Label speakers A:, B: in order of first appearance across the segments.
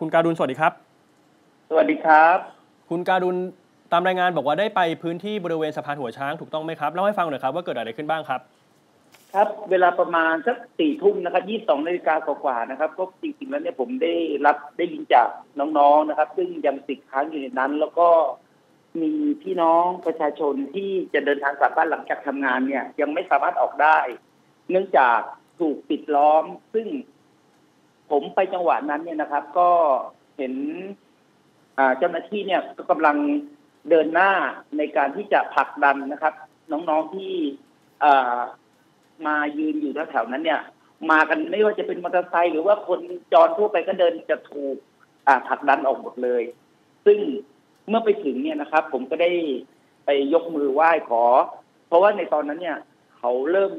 A: คุณการุณสวัสดีครับ
B: สวัสดีครับ
A: คุณการุณตามรายงานบอกว่าได้ไปพื้นที่บริเวณสะพานหัวช้างถูกต้องไหมครับเล่าให้ฟังหน่อยครับว่าเกิดอะไรขึ้นบ้างครับ
B: ครับเวลาประมาณสักสี่ทุ่มนะครับยี่สองนาฬิกากว่าๆนะครับ ก็จริงๆแล้วเนี่ยผมได้รับได้ยินจากน้องๆนะครับ ซึ่งยังติดค้างอยู่ในนั้น แล้วก็มีพี่น้องประชาชนที่จะเดินทางกลับบ้านหลังจากทำงานเนี่ย ยังไม่สามารถออกได้ เนื่องจากถูกปิดล้อม ซึ่ง ผมไปจังหวะนั้นเนี่ยนะครับ ก็เห็นเจ้าหน้าที่เนี่ยก็กำลังเดินหน้าในการที่จะผลักดันนะครับ น้องๆที่อมายืนอยู่แถวๆนั้นเนี่ย มากันไม่ว่าจะเป็นมอเตอร์ไซค์หรือว่าคนจรทั่วไปก็เดินจะถูกอผลักดันออกหมดเลย ซึ่งเมื่อไปถึงเนี่ยนะครับ ผมก็ได้ไปยกมือไหว้ขอ เพราะว่าในตอนนั้นเนี่ย เขาเริ่ม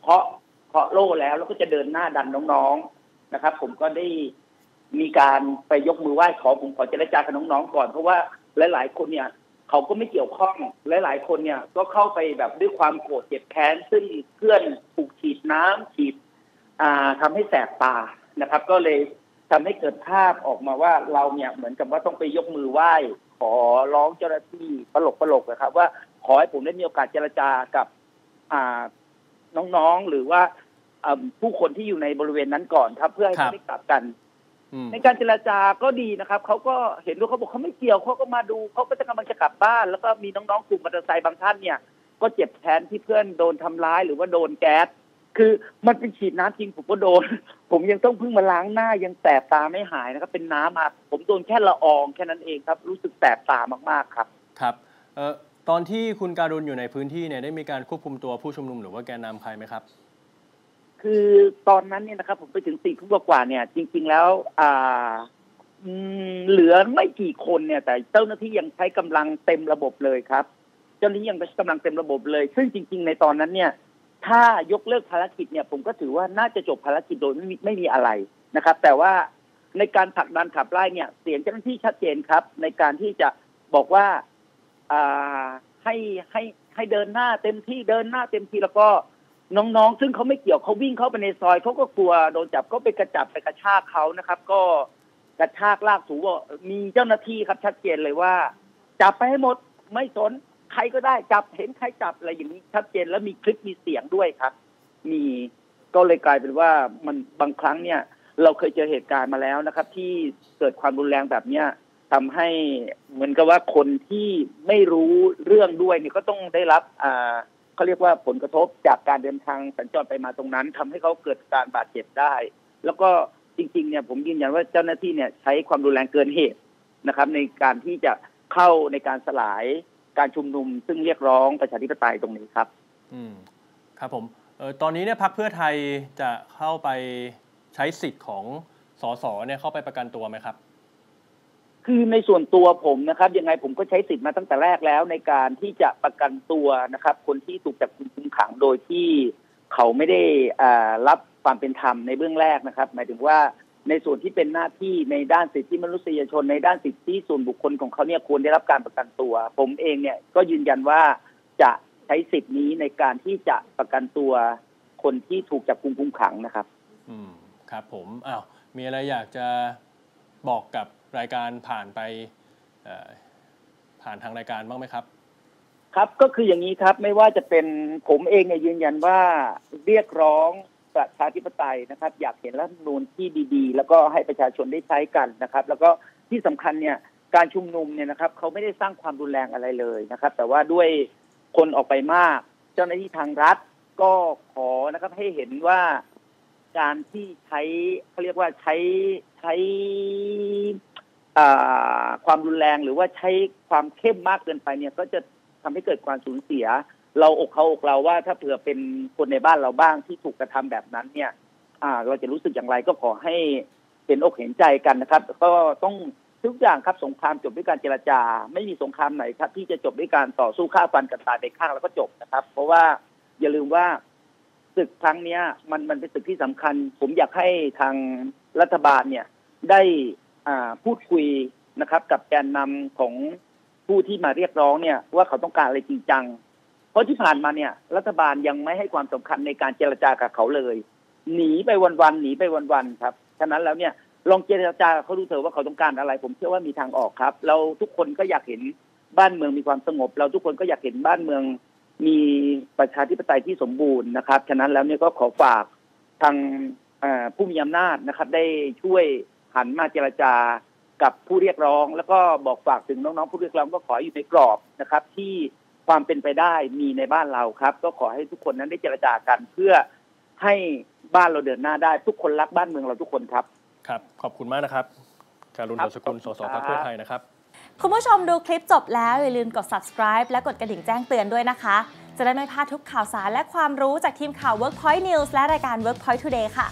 B: เคาะเคาะโล่แล้วแล้วก็จะเดินหน้าดันน้องๆ นะครับ ผมก็ได้มีการไปยกมือไหว้ขอผมขอเจรจากับน้องๆก่อน เพราะว่าหลาย ๆ คนเนี่ย เขาก็ไม่เกี่ยวข้องหลาย ๆ คนเนี่ย ก็เข้าไปแบบด้วยความโกรธเจ็บแค้น ซึ่งเพื่อนถูกฉีดน้ำฉีด อ่าทำให้แสบตานะครับ ก็เลยทำให้เกิดภาพออกมาว่าเราเนี่ยเหมือนกับว่าต้องไปยกมือไหว้ ขอร้องเจ้าหน้าที่ปลกปลกนะครับ ว่าขอให้ผมได้มีโอกาสเจรจากับ อ่าน้องๆหรือว่า ผู้คนที่อยู่ในบริเวณนั้นก่อนครับ เพื่อให้
A: ครับ
B: เขาได้กลับกัน
A: อืม
B: ในการเจรจาก็ดีนะครับเขาก็เห็นด้วยเขาบอกเขาไม่เกี่ยวเขาก็มาดูเขาก็จะกำลังจะกลับบ้าน แล้วก็มีน้องๆกลุ่มมอเตอร์ไซค์บางท่านเนี่ย ก็เจ็บแทนที่เพื่อนโดนทำร้ายหรือว่าโดนแก๊สคือมันเป็นฉีดน้ำจริงผมก็โดน ผมยังต้องเพิ่งมาล้างหน้ายังแสบตาไม่หายนะครับ เป็นน้ำมาผมโดนแค่ละอองแค่นั้นเองครับ รู้สึกแสบตามากๆครับ
A: ครับเอ่อตอนที่คุณการุณอยู่ในพื้นที่เนี่ยได้มีการควบคุมตัวผู้ชุมนุมหรือว่าแกนนำใครไหมครับ
B: คือตอนนั้นเนี่ยนะครับ ผมไปถึงสี่ทุ่มกว่าเนี่ย จริง ๆ แล้ว อ่าเหลือไม่กี่คนเนี่ย แต่เจ้าหน้าที่ยังใช้กำลังเต็มระบบเลยครับ เจ้าหน้าที่ยังใช้กำลังเต็มระบบเลย ซึ่งจริง ๆ ในตอนนั้นเนี่ย ถ้ายกเลิกภารกิจเนี่ย ผมก็ถือว่าน่าจะจบภารกิจโดยไม่มีไม่มีอะไรนะครับ แต่ว่าในการผลักดันขับไล่เนี่ย เสียงเจ้าหน้าที่ชัดเจนครับ ในการที่จะบอกว่าอ่าให้ให้ให้เดินหน้าเต็มที่เดินหน้าเต็มที่แล้วก็ น้องๆ ซึ่งเขาไม่เกี่ยวเขาวิ่งเข้าไปในซอยเขาก็กลัวโดนจับก็ไปกระจับไปกระชากเขานะครับ ก็กระชากลากถูว่ามีเจ้าหน้าที่ครับ ชัดเจนเลยว่า จับไปให้หมดไม่สนใครก็ได้จับเห็นใครจับอะไรอย่างนี้ชัดเจนแล้วมีคลิปมีเสียงด้วยครับ มีก็เลยกลายเป็นว่ามันบางครั้งเนี่ย เราเคยเจอเหตุการณ์มาแล้วนะครับ ที่เกิดความรุนแรงแบบเนี้ยทำให้เหมือนกับว่าคนที่ไม่รู้เรื่องด้วยเนี่ยก็ต้องได้รับอ่า เขาเรียกว่าผลกระทบจากการเดินทางสัญจรไปมาตรงนั้นทำให้เขาเกิดการบาดเจ็บได้ แล้วก็จริงๆเนี่ยผมยืนยันว่าเจ้าหน้าที่เนี่ยใช้ความรุนแรงเกินเหตุนะครับ ในการที่จะเข้าในการสลายการชุมนุม ซึ่งเรียกร้องประชาธิปไตยตรงนี้ครับ
A: อืมครับผมเออตอนนี้เนี่ยพรรคเพื่อไทยจะเข้าไปใช้สิทธิ์ของสสเนี่ยเข้าไปประกันตัวไหมครับ
B: คือในส่วนตัวผมนะครับ ยังไงผมก็ใช้สิทธิ์มาตั้งแต่แรกแล้ว ในการที่จะประกันตัวนะครับ คนที่ถูกจับกุมคุมขังโดยที่เขาไม่ได้อ่ารับความเป็นธรรมในเบื้องแรกนะครับ หมายถึงว่าในส่วนที่เป็นหน้าที่ในด้านสิทธิมนุษยชนในด้านสิทธิส่วนบุคคลของเขาเนี่ยควรได้รับการประกันตัว ผมเองเนี่ยก็ยืนยันว่าจะใช้สิทธินี้ในการที่จะประกันตัวคนที่ถูกจับกุมคุมขังนะครับ
A: อืมครับ ผมอ้าวมีอะไรอยากจะบอกกับ รายการผ่านไปผ่านทางรายการบ้างไหมครับ
B: ครับก็คืออย่างนี้ครับไม่ว่าจะเป็นผมเองเนี่ยยืนยันว่าเรียกร้องประชาธิปไตยนะครับ อยากเห็นรัฐธรรมนูญที่ดีๆ แล้วก็ให้ประชาชนได้ใช้กันนะครับ แล้วก็ที่สำคัญเนี่ยการชุมนุมเนี่ยนะครับเขาไม่ได้สร้างความรุนแรงอะไรเลยนะครับ แต่ว่าด้วยคนออกไปมาก เจ้าหน้าที่ทางรัฐก็ขอนะครับให้เห็นว่าการที่ใช้เขาเรียกว่าใช้ใช้ ความรุนแรงหรือว่าใช้ความเข้มมากเกินไปเนี่ย ก็จะทำให้เกิดความสูญเสีย เราอกเขาอกเราว่าถ้าเผื่อเป็นคนในบ้านเราบ้างที่ถูกกระทำแบบนั้นเนี่ยเราจะรู้สึกอย่างไรก็ขอให้เห็นอกเห็นใจกันนะครับ ก็ต้องทุกอย่างครับสงครามจบด้วยการเจรจา ไม่มีสงครามไหนครับ ที่จะจบด้วยการต่อสู้ฆ่าฟันกันตายไปข้างแล้วก็จบนะครับ เพราะว่าอย่าลืมว่าศึกครั้งเนี้ย มันมันเป็นศึกที่สำคัญ ผมอยากให้ทางรัฐบาลเนี่ย ได้ พูดคุยนะครับ กับแกนนำของผู้ที่มาเรียกร้องเนี่ย ว่าเขาต้องการอะไรจริงจัง เพราะที่ผ่านมาเนี่ย รัฐบาลยังไม่ให้ความสำคัญในการเจรจากับเขาเลย หนีไปวันๆหนีไปวันๆครับฉะนั้นแล้วเนี่ยลองเจรจาเขาดูเถอะว่าเขาต้องการอะไร ผมเชื่อว่ามีทางออกครับ เราทุกคนก็อยากเห็นบ้านเมืองมีความสงบ เราทุกคนก็อยากเห็นบ้านเมืองมีประชาธิปไตยที่สมบูรณ์นะครับ ฉะนั้นแล้วเนี่ยก็ขอฝากทางผู้มีอำนาจนะครับ ได้ช่วย หันมาเจรจากับผู้เรียกร้อง แล้วก็บอกฝากถึงน้องๆ ผู้เรียกร้องก็ขออยู่ในกรอบนะครับ ที่ความเป็นไปได้มีในบ้านเราครับ ก็ขอให้ทุกคนนั้นได้เจรจากัน เพื่อให้บ้านเราเดินหน้าได้ ทุกคนรักบ้านเมืองเราทุกคนครับ
A: ครับ ขอบคุณมากนะครับ การุณ
B: ครั
A: โด
B: บ
A: สกุลสสพรรคเพื่อไทยนะครับ
C: คุณผู้ชมดูคลิปจบแล้ว อย่าลืมกด subscribe และกดกระดิ่งแจ้งเตือนด้วยนะคะ จะได้ไม่พลาดทุกข่าวสารและความรู้จากทีมข่าว Workpoint News และรายการ Workpoint Today ค่ะ